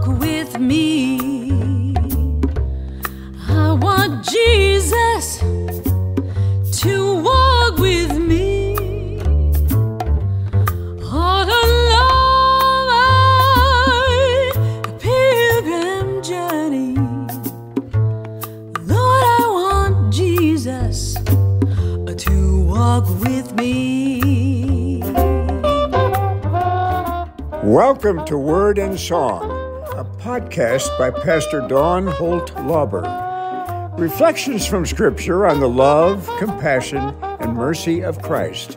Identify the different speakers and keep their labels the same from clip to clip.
Speaker 1: walk with me. I want Jesus to walk with me on along my pilgrim journey. Lord, I want Jesus to walk with me.
Speaker 2: Welcome to Word and Song, podcast by Pastor Dawn Holt Lauber. Reflections from Scripture on the love, compassion, and mercy of Christ,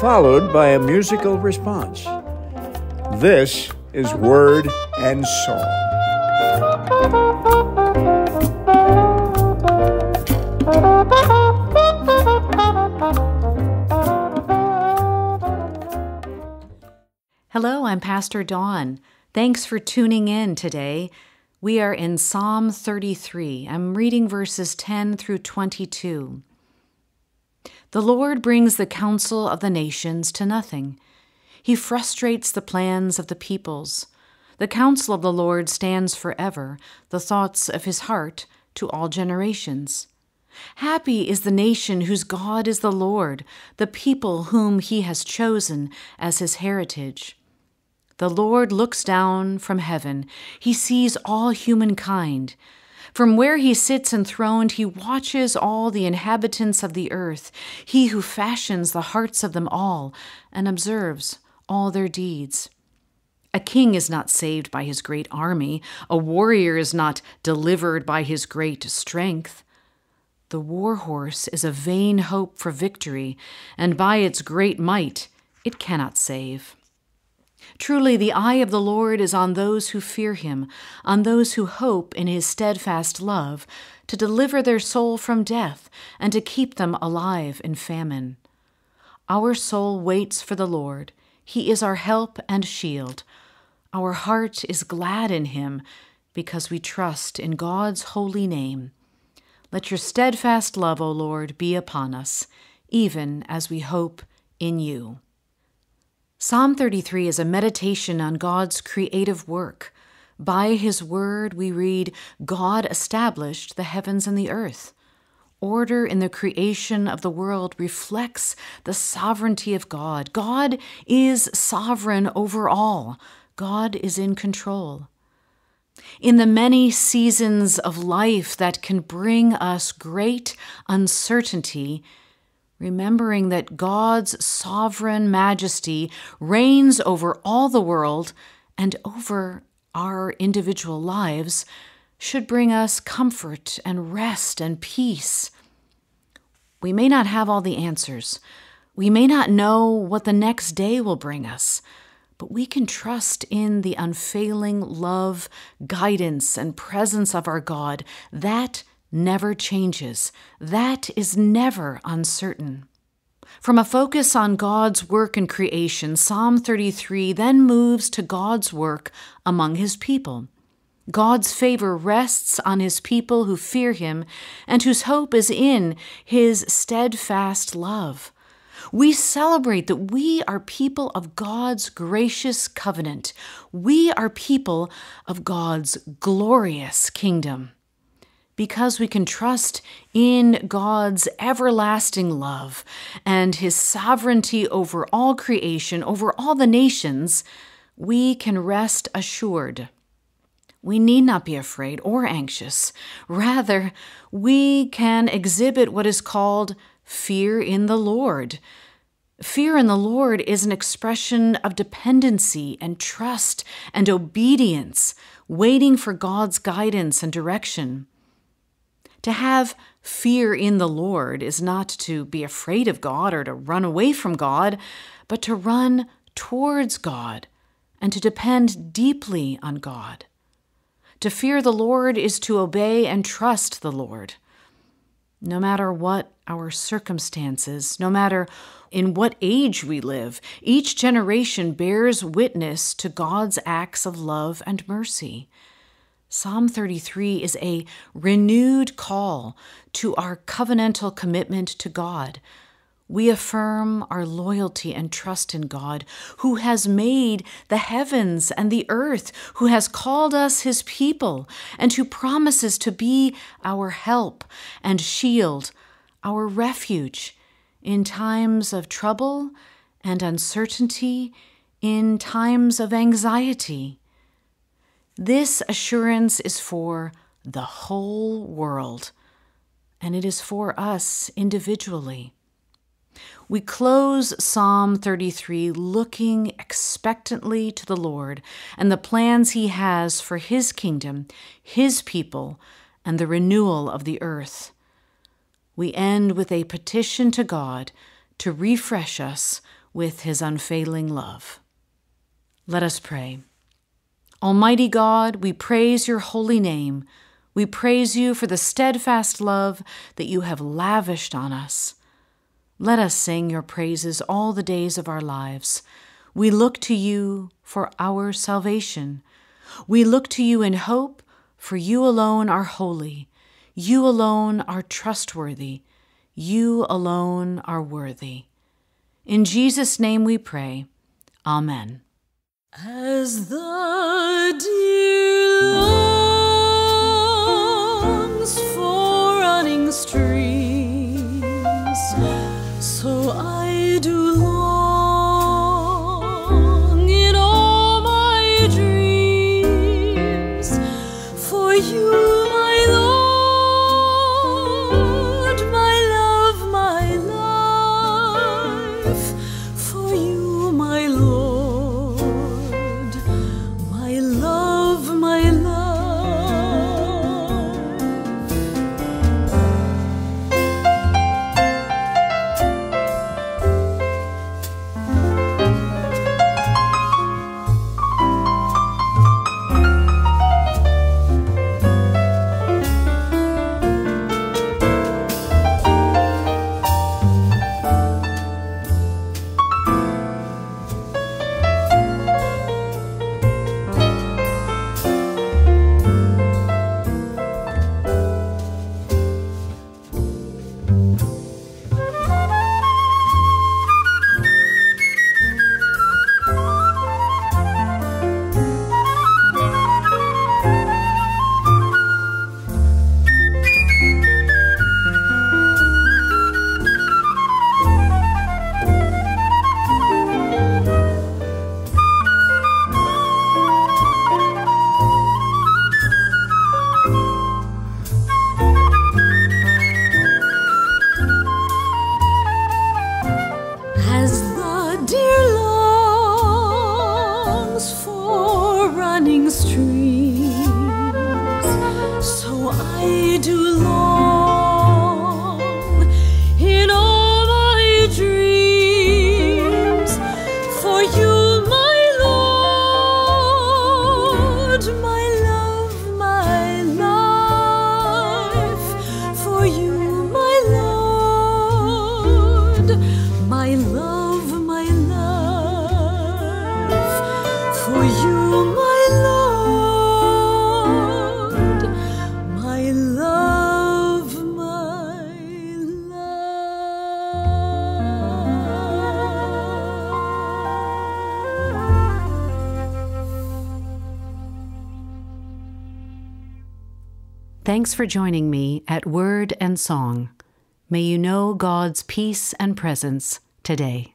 Speaker 2: followed by a musical response. This is Word and Song.
Speaker 3: Hello, I'm Pastor Dawn. Thanks for tuning in today. We are in Psalm 33. I'm reading verses 10 through 22. The Lord brings the counsel of the nations to nothing. He frustrates the plans of the peoples. The counsel of the Lord stands forever, the thoughts of his heart to all generations. Happy is the nation whose God is the Lord, the people whom he has chosen as his heritage. The Lord looks down from heaven. He sees all humankind. From where he sits enthroned, he watches all the inhabitants of the earth, he who fashions the hearts of them all and observes all their deeds. A king is not saved by his great army, a warrior is not delivered by his great strength. The war horse is a vain hope for victory, and by its great might it cannot save. Truly, the eye of the Lord is on those who fear him, on those who hope in his steadfast love, to deliver their soul from death and to keep them alive in famine. Our soul waits for the Lord. He is our help and shield. Our heart is glad in him because we trust in God's holy name. Let your steadfast love, O Lord, be upon us, even as we hope in you. Psalm 33 is a meditation on God's creative work. By his word, we read, God established the heavens and the earth. Order in the creation of the world reflects the sovereignty of God. God is sovereign over all, God is in control. In the many seasons of life that can bring us great uncertainty, remembering that God's sovereign majesty reigns over all the world and over our individual lives, should bring us comfort and rest and peace. We may not have all the answers. We may not know what the next day will bring us, but we can trust in the unfailing love, guidance, and presence of our God. That never changes. That is never uncertain. From a focus on God's work in creation, Psalm 33 then moves to God's work among his people. God's favor rests on his people who fear him and whose hope is in his steadfast love. We celebrate that we are people of God's gracious covenant. We are people of God's glorious kingdom because we can trust in God's everlasting love and His sovereignty over all creation, over all the nations, we can rest assured. We need not be afraid or anxious. Rather, we can exhibit what is called fear in the Lord. Fear in the Lord is an expression of dependency and trust and obedience, waiting for God's guidance and direction. To have fear in the Lord is not to be afraid of God or to run away from God, but to run towards God and to depend deeply on God. To fear the Lord is to obey and trust the Lord. No matter what our circumstances, no matter in what age we live, each generation bears witness to God's acts of love and mercy. Psalm 33 is a renewed call to our covenantal commitment to God. we affirm our loyalty and trust in God, who has made the heavens and the earth, who has called us his people, and who promises to be our help and shield, our refuge in times of trouble and uncertainty, in times of anxiety. This assurance is for the whole world, and it is for us individually. We close Psalm 33 looking expectantly to the Lord and the plans He has for His kingdom, His people, and the renewal of the earth. We end with a petition to God to refresh us with His unfailing love. Let us pray. Almighty God, we praise your holy name. We praise you for the steadfast love that you have lavished on us. Let us sing your praises all the days of our lives. We look to you for our salvation. We look to you in hope, for you alone are holy. You alone are trustworthy. You alone are worthy. In Jesus' name we pray. Amen.
Speaker 1: As the deer longs for running streams, deer longs for running streams, so I do long
Speaker 3: Thanks for joining me at Word and Song. May you know God's peace and presence today.